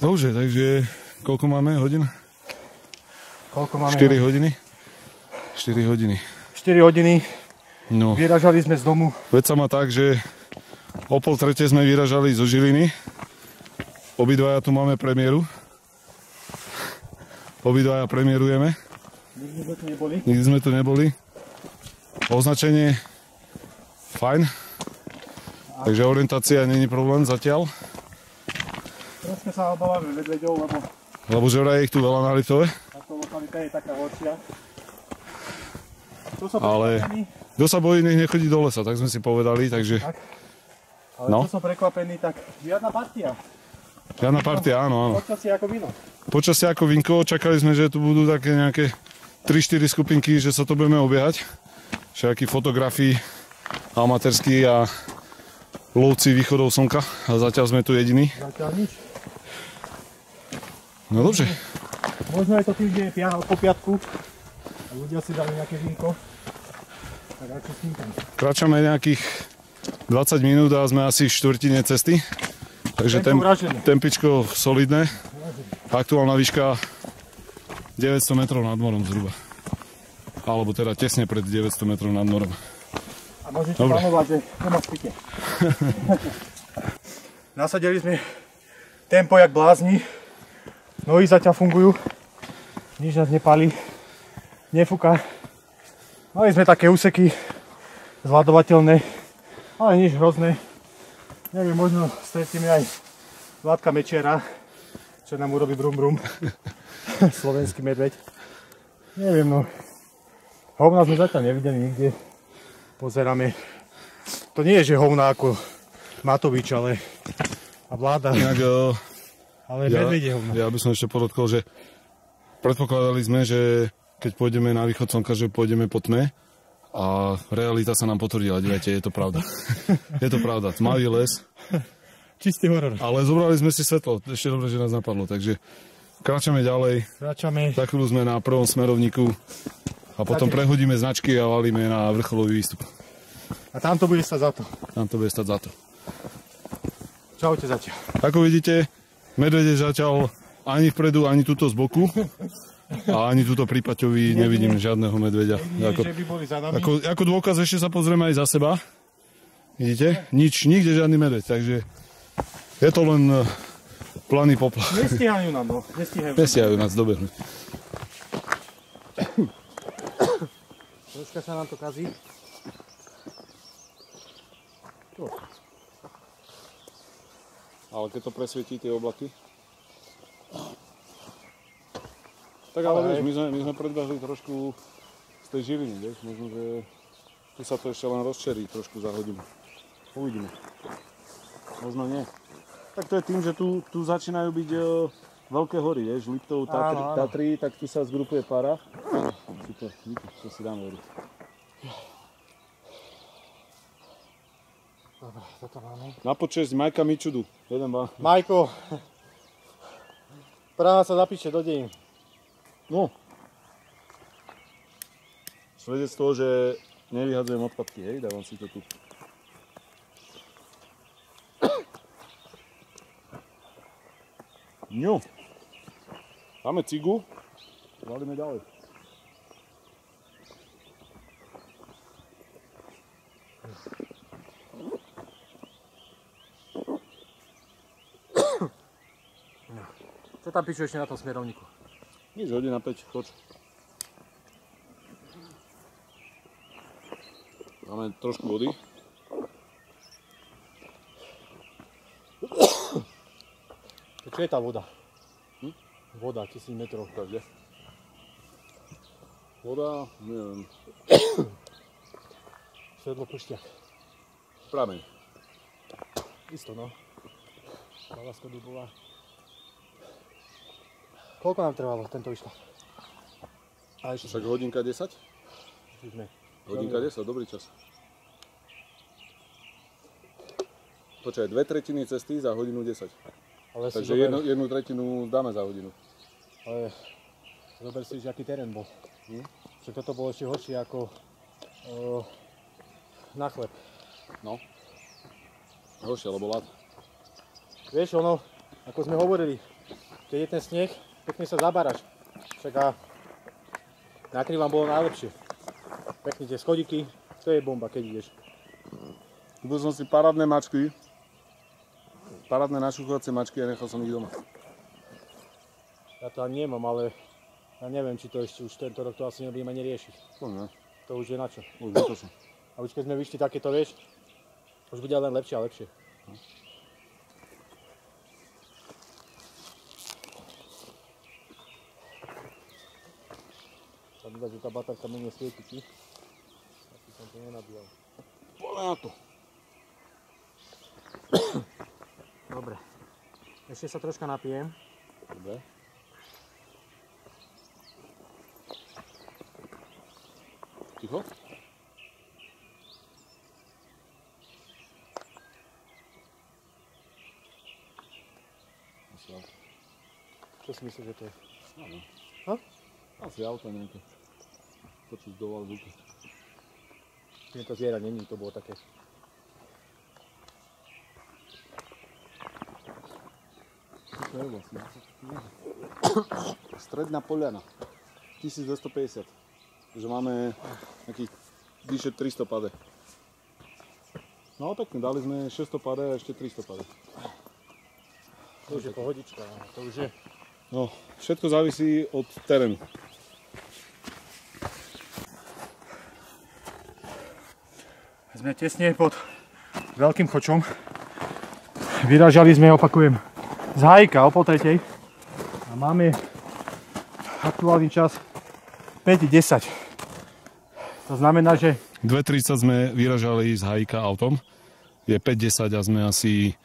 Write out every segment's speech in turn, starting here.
Dobre, takže koľko máme hodín? Koľko máme? 4 hodiny? 4 hodiny. 4 hodiny. No, Vyražali sme z domu. veď sa má tak, že o pol trete sme vyražali zo Žiliny. Obidvaja tu máme premiéru. Obidvaja premiérujeme. Nikdy sme tu neboli. Nikdy sme tu neboli. Označenie fajn. Takže orientácia není problém zatiaľ. Troška sa obávame medveďov, lebo Lebo že vraj je ich tu veľa na Liptove. táto lokalita je taká horšia. Tu som Ale- Kto sa bojí, nech nechodí do lesa, tak sme si povedali, takže ale No. som prekvapený, tak žiadna partia. žiadna partia, áno, áno. Počasie ako víno. Počasie ako vinko, čakali sme, že tu budú také nejaké 3-4 skupinky, že sa to budeme obiehať. Všetky fotografii amatérskí a lovci východov slnka. A zatiaľ sme tu jediní. Zatiaľ nič. No dobře. Možno je to tým, že je piahal po piatku a ľudia si dali nejaké tam. Kráčame nejakých 20 minút a sme asi v štvrtine cesty. Takže Tempo tem, vražené. tempičko solidné. Aktuálna výška 900 metrov nad morom zhruba. Alebo teda tesne pred 900 metrov nad morom. A môžete Dobre. plánovať, že spíte. Nasadili sme tempo jak blázni. Nohy zatiaľ fungujú. Nič nás nepálí. Nefúka. Mali sme také úseky zvládovateľné, ale nič hrozné. Neviem, možno stretneme aj Vládka Mečiara, čo nám urobí brum brum. Slovenský medveď. Neviem, no. Hovna sme zatiaľ nevideli nikde. Pozeráme. To nie je, že hovna ako Matovič, ale vláda, Inak, eh, ale ja, ja by som ešte podotkol, že predpokladali sme, že keď pôjdeme na východ slnka, že pôjdeme po tme a realita sa nám potvrdila, dívajte, je to pravda. je to pravda, tmavý les, Čistý horor. ale zobrali sme si svetlo, ešte dobre, že nás napadlo, takže kráčame ďalej, Kráčame. chvíľu sme na prvom smerovníku a potom Také. prehodíme značky a valíme na vrcholový výstup. A tam to bude stať za to. Tam to bude stať za to. Čaute zatiaľ. Ako vidíte, medvede zatiaľ ani vpredu, ani tuto z boku. A ani tuto pri Paťovi nevidím žiadneho medveďa. Nie, Ako, že by boli za nami. ako, ako dôkaz ešte sa pozrieme aj za seba. Vidíte? Nič, nikde žiadny medveď, takže je to len eh, planý poplach. Nestíhajú nám, no. Nestíhajú. Nestiajú nás dobehnúť. Troška sa nám to kazí. Ale keď to presvietí tie oblaky. Tak ale Ale vieš, my sme, my sme predbehli trošku z tej živiny, vieš, možno, že tu sa to ešte len rozčerí trošku za hodinu. Uvidíme. Možno nie. Tak to je tým, že tu, tu začínajú byť e, veľké hory, vieš, Liptov, Tatry. Tatry, tak tu sa zgrupuje para. Super, díky, to si dáme veriť. Dobre, toto máme. Na počesť Majka Mičudu, jeden ba. Majko, Praha sa zapíše do dejín. No. Svedectvo, že nevyhadzujem odpadky, hej, dávam si to tu. No. Máme cigu, valíme ďalej. Čo tam píšu ešte na tom smerovníku? Nič, hodina 5, choď. Máme trošku vody. Čo je tá voda? Hm? Voda, 1000 metrov. Takže. Voda, neviem, Svedlo pušťak. prameň. Isto, no. By bola. Koľko nám trvalo tento? A ešte Však hodinka 10? sme. Hodinka 10, dobrý čas. Počkaj, dve tretiny cesty za hodinu 10. Ale Takže zober, jednu, jednu tretinu dáme za hodinu. ale zober si, že aký terén bol. Hm? Však toto bolo ešte horšie ako o, na chleb. No. Horšie, lebo lát. Vieš ono, ako sme hovorili, keď je ten sneh, pekne sa zabaraš. Však a na vám bolo najlepšie. Pekne tie schodiky, to je bomba, keď ideš. Kúpil som si parádne mačky, parádne našuchovacie mačky a nechal som ich doma. Ja to ani nemám, ale ja neviem, či to ešte už tento rok to asi nebudeme ani riešiť. To ne, To už je na čo. už zbytočne. A už keď sme vyšli takéto, vieš, už bude len lepšie a lepšie. Tam vidať, že tá baterka menej svieti, či? Asi som to nenabíjal. Poďme na to. Dobre. Ešte sa troška napijem. Dobre. Ticho? Asi auto. Čo si myslíš, že to je? Áno. Ha? Asi auto nejaké. Počuť doval zvuky. To zviera, není, to bolo také. Čo to je vlastne? Stredná poliana. 1250. Takže máme nejakých vyše 300 pade. No pekne, dali sme 600 pade a ešte 300 pade. To už je pohodička, to už je. No, všetko závisí od terénu. Sme tesne pod veľkým chočom. Vyražali sme, opakujem, z hajka o pol tretej. A máme aktuálny čas 5.10. To znamená, že 2.30 sme vyražali z hajka autom. Je 5.10 a sme asi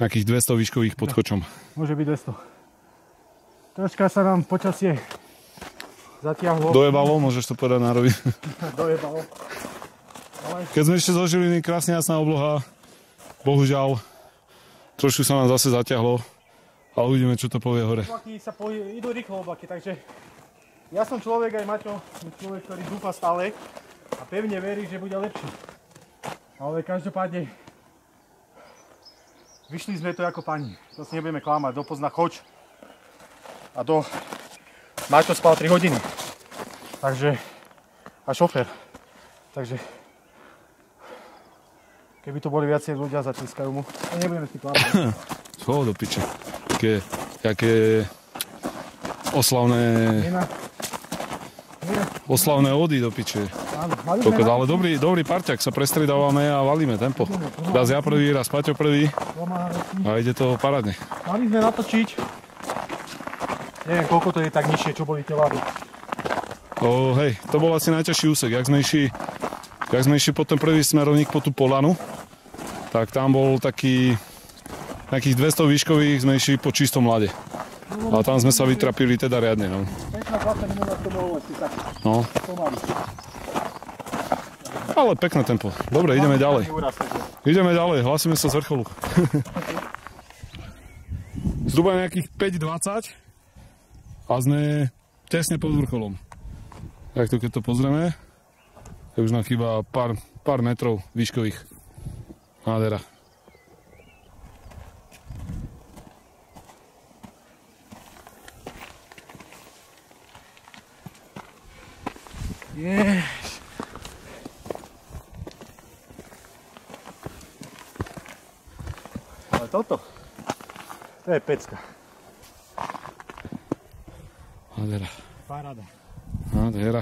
nejakých 200 výškových pod kočom. môže byť 200. Troška sa nám počasie zatiahlo. Dojebalo, môžeš to povedať na rovinu. Dojebalo. Keď sme ešte zo Žiliny, krásne jasná obloha. Bohužiaľ, trošku sa nám zase zaťahlo. Ale uvidíme, čo to povie hore. Oblaky sa pohy- idú rýchlo oblaky, takže ja som človek aj Maťo, človek, ktorý dúfa stále a pevne verí, že bude lepší. Ale každopádne vyšli sme to ako pani. To si nebudeme klamať, do pozna choč a do Maťo spal 3 hodiny. Takže a šofér. Takže keby to boli viacej ľudia, zatliskajú mu. A nebudeme si klamať. Čo do piče. Jaké, jaké oslavné, oslavné ody do piče. Kokos, ale dobrý, dobrý parťak, sa prestredávame a valíme tempo. Raz ja prvý, raz Paťo prvý a ide to parádne. Mali sme natočiť, neviem koľko to je tak nižšie, čo boli tie lady. O, hej, to bol asi najťažší úsek. Jak sme išli, jak sme išli po ten prvý smerovník po tú polanu, tak tam bol taký, nejakých 200 výškových sme išli po čistom lade. A tam sme sa vytrapili teda riadne, no. 15-20 minút to bolo asi tak no. Ale pekné tempo. Dobre, ideme ďalej. Ideme ďalej, hlasíme sa z vrcholu. Zhruba nejakých 5.20 a sme tesne pod vrcholom. Tak to keď to pozrieme, je už nám chýba pár, pár metrov výškových. Nádhera. Yes. Ale toto, to je pecka. Nádhera. Paráda. Nádhera.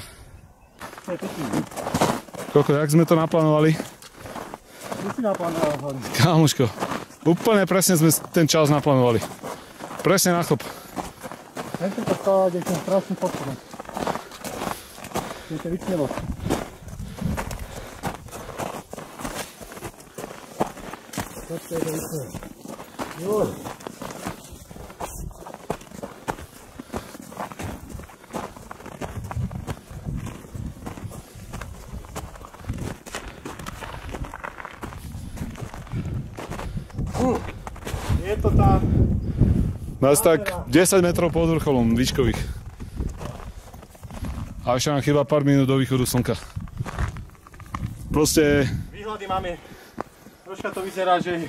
To je pekný. Koľko, jak sme to naplánovali? Ty si naplánoval. Kámoško, úplne presne sme ten čas naplánovali. Presne na chop. Nechcem to stávať, je ten strašný podporný. Je to vycnelo. Počkaj, to vycnelo. Joj. Je to tam. Nás tak 10 metrov pod vrcholom výškových. A ešte nám chýba pár minút do východu slnka. Proste... Výhľady máme. Troška to vyzerá, že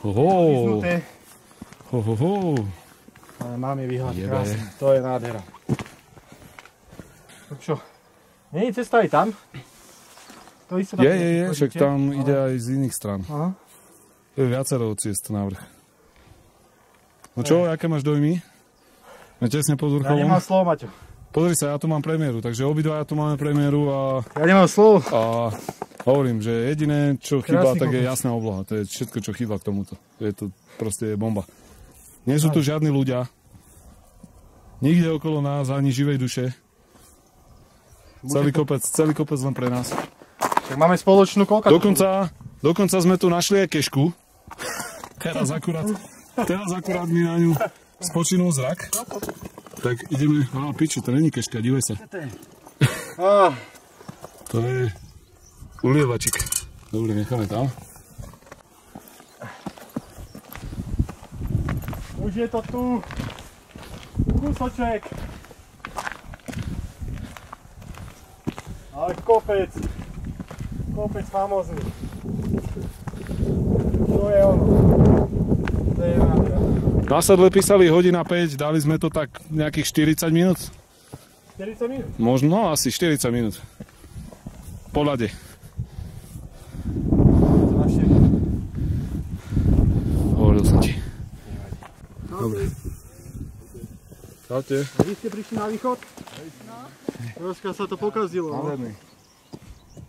Oho, vyznuté. ho, ho, ho. A Ale máme výhľad Jebe. krásny. To je nádhera. No čo? Nie je cesta aj tam? To isté Je, je, je, však tam ide aj z iných stran. Aha. Je viacero ciest na vrch. No čo, aké máš dojmy? Sme tesne pod Ja vrcholom. nemám slovo, Maťo. Pozri sa, ja tu mám premiéru, takže obidvaja tu máme premiéru a, Ja nemám slovo. a hovorím, že jediné, čo chýba, Krásny tak je jasná obloha. To je všetko, čo chýba k tomuto. Je to proste bomba. Nie sú tu žiadni ľudia. Nikde okolo nás, ani živej duše. Celý kopec, celý kopec len pre nás. Tak máme spoločnú kolka. Dokonca, dokonca sme tu našli aj kešku. Teraz akurát, teraz akurát mi na ňu spočinul zrak. Tak ideme, no piču, to není keška, dívej sa. Á, To je ulievačik. Dobre, necháme tam. už je to tu. Kúsoček. Ale kopec. Kopec famózny. To je ono. Na sedle písali hodina 5, dali sme to tak nejakých 40 minút. 40 minút. Možno asi 40 minút. Po ľade. Hovoril som ti. Dobre. Čaute. Vy ste prišli na východ? No. Troška sa to pokazilo. No. Nádherný.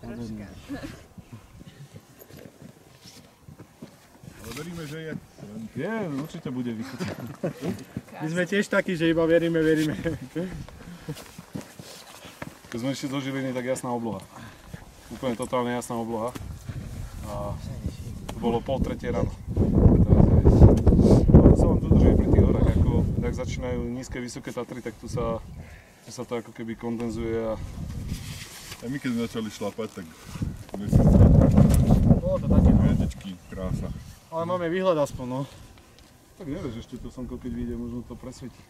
Ale veríme, že je. Je, určite bude východ. My sme tiež takí, že iba veríme, veríme. Keď sme ešte do Žiliny, tak jasná obloha. Úplne totálne jasná obloha. A to bolo pol tretie ráno. Teraz je... sa vám tu drží pri tých horách, ako ak začínajú nízke, vysoké Tatry, tak tu sa, tu sa to ako keby kondenzuje a A my keď sme začali šlapať, tak Bolo to také, no. hviezdičky, krása. Ale máme výhľad aspoň, no. tak nevieš, ešte to slnko keď vyjde, možno to presvietí.